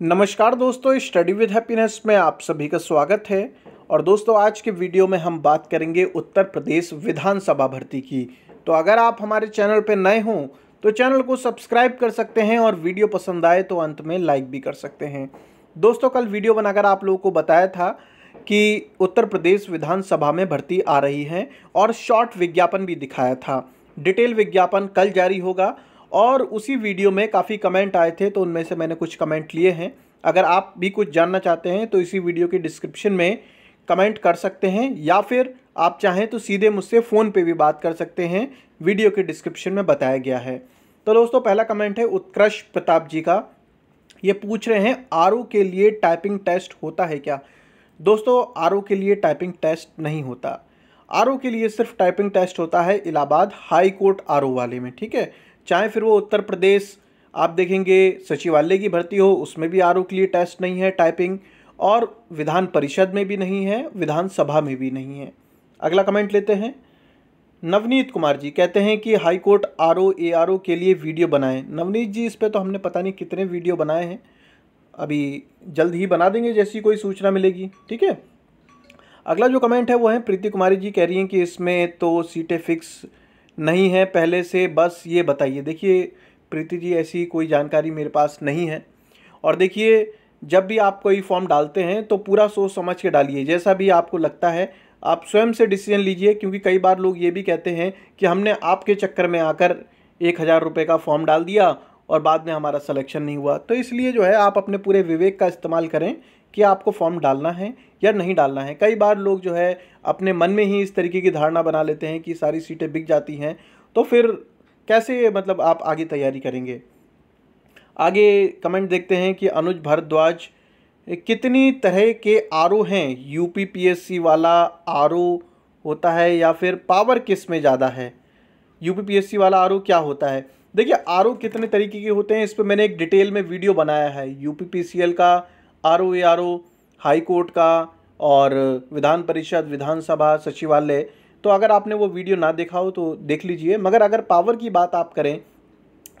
नमस्कार दोस्तों study with happiness में आप सभी का स्वागत है। और दोस्तों, आज के वीडियो में हम बात करेंगे उत्तर प्रदेश विधानसभा भर्ती की। तो अगर आप हमारे चैनल पर नए हों तो चैनल को सब्सक्राइब कर सकते हैं और वीडियो पसंद आए तो अंत में लाइक भी कर सकते हैं। दोस्तों, कल वीडियो बनाकर आप लोगों को बताया था कि उत्तर प्रदेश विधानसभा में भर्ती आ रही है और शॉर्ट विज्ञापन भी दिखाया था। डिटेल विज्ञापन कल जारी होगा और उसी वीडियो में काफ़ी कमेंट आए थे तो उनमें से मैंने कुछ कमेंट लिए हैं। अगर आप भी कुछ जानना चाहते हैं तो इसी वीडियो के डिस्क्रिप्शन में कमेंट कर सकते हैं, या फिर आप चाहें तो सीधे मुझसे फ़ोन पे भी बात कर सकते हैं। वीडियो के डिस्क्रिप्शन में बताया गया है। तो दोस्तों, पहला कमेंट है उत्कृष्ट प्रताप जी का। ये पूछ रहे हैं आर के लिए टाइपिंग टेस्ट होता है क्या? दोस्तों आर के लिए टाइपिंग टेस्ट नहीं होता। आर के लिए सिर्फ़ टाइपिंग टेस्ट होता है इलाहाबाद हाई कोर्ट आर वाले में, ठीक है? चाहे फिर वो उत्तर प्रदेश, आप देखेंगे सचिवालय की भर्ती हो, उसमें भी आर के लिए टेस्ट नहीं है, टाइपिंग और विधान परिषद में भी नहीं है, विधानसभा में भी नहीं है। अगला कमेंट लेते हैं। नवनीत कुमार जी कहते हैं कि high court R O A R O के लिए वीडियो बनाएँ। नवनीत जी, इस पर तो हमने पता नहीं कितने वीडियो बनाए हैं। अभी जल्द ही बना देंगे जैसी कोई सूचना मिलेगी। ठीक है? अगला जो कमेंट है वो है, प्रीति कुमारी जी कह रही हैं कि इसमें तो सीटें फिक्स नहीं है पहले से, बस ये बताइए। देखिए, प्रीति जी, ऐसी कोई जानकारी मेरे पास नहीं है। और देखिए, जब भी आप कोई फॉर्म डालते हैं तो पूरा सोच समझ के डालिए। जैसा भी आपको लगता है, आप स्वयं से डिसीज़न लीजिए, क्योंकि कई बार लोग ये भी कहते हैं कि हमने आपके चक्कर में आकर एक हज़ार रुपये का फॉर्म डाल दिया और बाद में हमारा सिलेक्शन नहीं हुआ। तो इसलिए जो है, आप अपने पूरे विवेक का इस्तेमाल करें कि आपको फॉर्म डालना है या नहीं डालना है। कई बार लोग जो है अपने मन में ही इस तरीके की धारणा बना लेते हैं कि सारी सीटें बिक जाती हैं। तो फिर कैसे मतलब आप आगे तैयारी करेंगे? आगे कमेंट देखते हैं कि अनुज भारद्वाज, कितनी तरह के आर हैं? यूपी पीएससी वाला आर होता है या फिर पावर किसमें ज़्यादा है? यूपी पीएससी वाला आर क्या होता है? देखिए आर कितने तरीके के होते हैं। इस पर मैंने एक डिटेल में वीडियो बनाया है। पी का R O R O high court का और विधान परिषद, विधानसभा सचिवालय। तो अगर आपने वो वीडियो ना देखा हो तो देख लीजिए। मगर अगर पावर की बात आप करें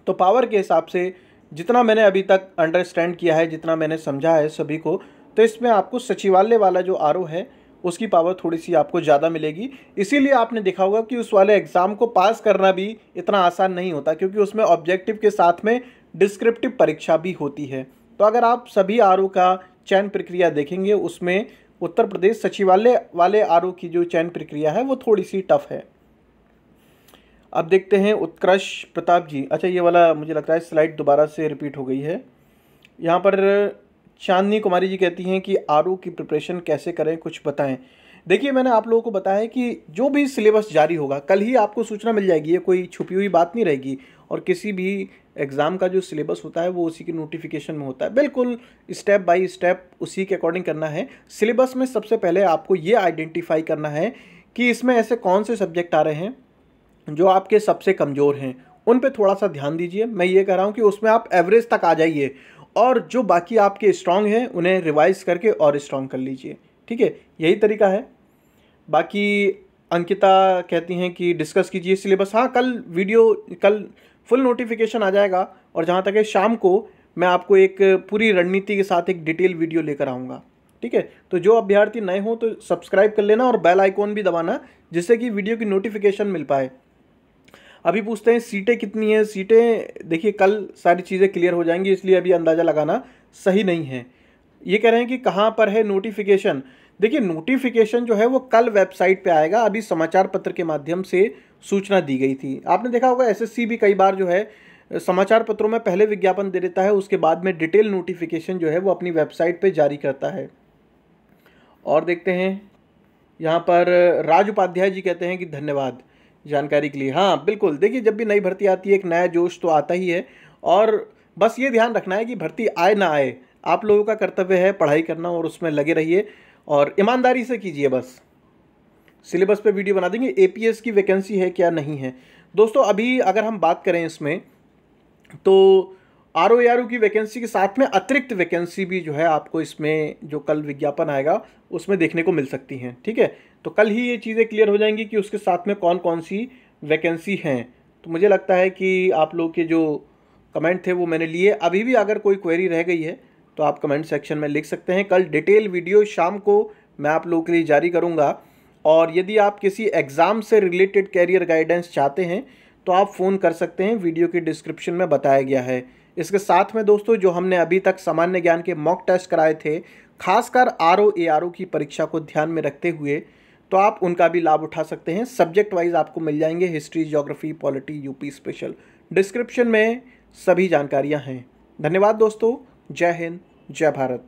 तो पावर के हिसाब से जितना मैंने अभी तक अंडरस्टैंड किया है, जितना मैंने समझा है सभी को तो इसमें आपको सचिवालय वाला जो आरओ है, उसकी पावर थोड़ी सी आपको ज़्यादा मिलेगी। इसीलिए आपने देखा होगा कि उस वाले एग्ज़ाम को पास करना भी इतना आसान नहीं होता, क्योंकि उसमें ऑब्जेक्टिव के साथ में डिस्क्रिप्टिव परीक्षा भी होती है। तो अगर आप सभी आर का चयन प्रक्रिया देखेंगे, उसमें उत्तर प्रदेश सचिवालय वाले आर की जो चयन प्रक्रिया है, वो थोड़ी सी टफ है। अब देखते हैं उत्कर्ष प्रताप जी। अच्छा ये वाला मुझे लगता है स्लाइड दोबारा से रिपीट हो गई है। यहाँ पर चांदनी कुमारी जी कहती हैं कि आर की प्रिपरेशन कैसे करें, कुछ बताएँ। देखिए, मैंने आप लोगों को बताया कि जो भी सिलेबस जारी होगा, कल ही आपको सूचना मिल जाएगी, ये कोई छुपी हुई बात नहीं रहेगी और किसी भी एग्ज़ाम का जो सिलेबस होता है, वो उसी की नोटिफिकेशन में होता है। बिल्कुल स्टेप बाय स्टेप उसी के अकॉर्डिंग करना है। सिलेबस में सबसे पहले आपको ये आइडेंटिफाई करना है कि इसमें ऐसे कौन से सब्जेक्ट आ रहे हैं, जो आपके सबसे कमज़ोर हैं। उन पर थोड़ा सा ध्यान दीजिए। मैं ये कह रहा हूँ कि उसमें आप एवरेज तक आ जाइए और जो बाकी आपके स्ट्रांग हैं, उन्हें रिवाइज करके और स्ट्रॉन्ग कर लीजिए। ठीक है? यही तरीका है। बाकी अंकिता कहती हैं कि डिस्कस कीजिए सिलेबस हाँ कल वीडियो कल फुल नोटिफिकेशन आ जाएगा और जहाँ तक है, शाम को मैं आपको एक पूरी रणनीति के साथ एक डिटेल वीडियो लेकर आऊँगा। ठीक है? तो जो अभ्यर्थी नए हों तो सब्सक्राइब कर लेना और बेल आइकॉन भी दबाना, जिससे कि वीडियो की नोटिफिकेशन मिल पाए। अभी पूछते हैं, सीटें कितनी हैं? सीटें, देखिए, कल सारी चीज़ें क्लियर हो जाएँगी, इसलिए अभी अंदाज़ा लगाना सही नहीं है। ये कह रहे हैं कि कहाँ पर है नोटिफिकेशन देखिए नोटिफिकेशन जो है वो कल वेबसाइट पे आएगा। अभी समाचार पत्र के माध्यम से सूचना दी गई थी। आपने देखा होगा एसएससी भी कई बार जो है, समाचार पत्रों में पहले विज्ञापन दे देता है, उसके बाद में डिटेल नोटिफिकेशन जो है वो अपनी वेबसाइट पे जारी करता है। और देखते हैं, यहाँ पर राज उपाध्याय जी कहते हैं कि धन्यवाद जानकारी के लिए। हाँ बिल्कुल। देखिए, जब भी नई भर्ती आती है, एक नया जोश तो आता ही है। और बस ये ध्यान रखना है कि भर्ती आए ना आए, आप लोगों का कर्तव्य है पढ़ाई करना और उसमें लगे रहिए। और ईमानदारी से कीजिए बस। सिलेबस पे वीडियो बना देंगे। एपीएस की वैकेंसी है क्या? नहीं है। दोस्तों, अभी अगर हम बात करें इसमें तो आर ओ आर ओ की वैकेंसी के साथ में अतिरिक्त वैकेंसी भी जो है आपको इसमें जो कल विज्ञापन आएगा, उसमें देखने को मिल सकती हैं। ठीक है? तो कल ही ये चीज़ें क्लियर हो जाएँगी कि उसके साथ में कौन कौन सी वैकेंसी हैं। तो मुझे लगता है कि आप लोग के जो कमेंट थे वो मैंने लिए। अभी भी अगर कोई क्वेरी रह गई है तो आप कमेंट सेक्शन में लिख सकते हैं। कल डिटेल वीडियो शाम को मैं आप लोगों के लिए जारी करूँगा। और यदि आप किसी एग्ज़ाम से रिलेटेड कैरियर गाइडेंस चाहते हैं तो आप फ़ोन कर सकते हैं। वीडियो के डिस्क्रिप्शन में बताया गया है। इसके साथ में दोस्तों, जो हमने अभी तक सामान्य ज्ञान के मॉक टेस्ट कराए थे, खासकर आर ओ ए आर ओ की परीक्षा को ध्यान में रखते हुए तो आप उनका भी लाभ उठा सकते हैं। सब्जेक्ट वाइज आपको मिल जाएँगे history geography polity UP special description में सभी जानकारियाँ हैं। धन्यवाद दोस्तों। जय हिंद जय भारत।